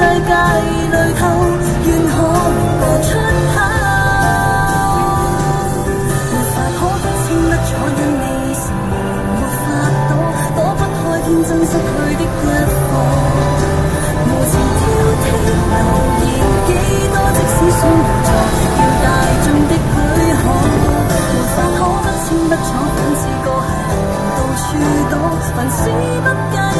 世界里透，願可無出口。沒法可不清不楚，因你時無法躲，躲不開天真失去的一課。無時挑剔留言幾多，即使想無錯，要大眾的許可。沒法可不清不楚，仿似個孩到處躲，還是不介。